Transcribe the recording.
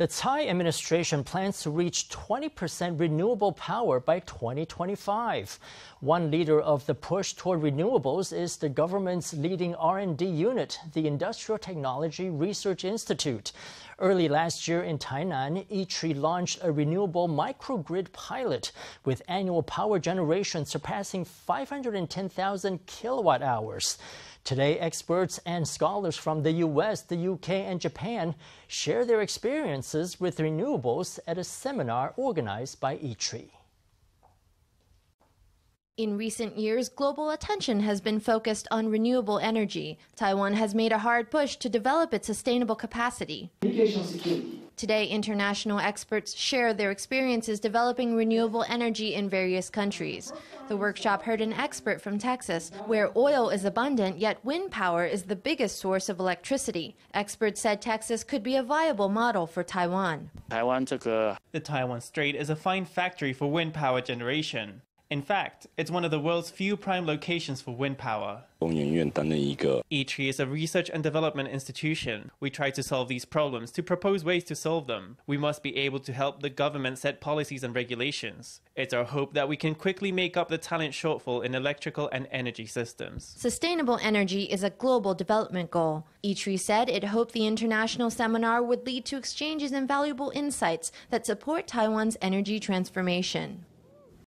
The Tsai administration plans to reach 20% renewable power by 2025. One leader of the push toward renewables is the government's leading R&D unit, the Industrial Technology Research Institute. Early last year in Tainan, ITRI launched a renewable microgrid pilot with annual power generation surpassing 510,000 kilowatt hours. Today, experts and scholars from the US, the UK, and Japan share their experiences with renewables at a seminar organized by ITRI. In recent years, global attention has been focused on renewable energy. Taiwan has made a hard push to develop its sustainable capacity. Today, international experts share their experiences developing renewable energy in various countries. The workshop heard an expert from Texas, where oil is abundant, yet wind power is the biggest source of electricity. Experts said Texas could be a viable model for Taiwan. The Taiwan Strait is a fine factory for wind power generation. In fact, it's one of the world's few prime locations for wind power. ITRI is a research and development institution. We try to solve these problems to propose ways to solve them. We must be able to help the government set policies and regulations. It's our hope that we can quickly make up the talent shortfall in electrical and energy systems. Sustainable energy is a global development goal. ITRI said it hoped the international seminar would lead to exchanges and valuable insights that support Taiwan's energy transformation.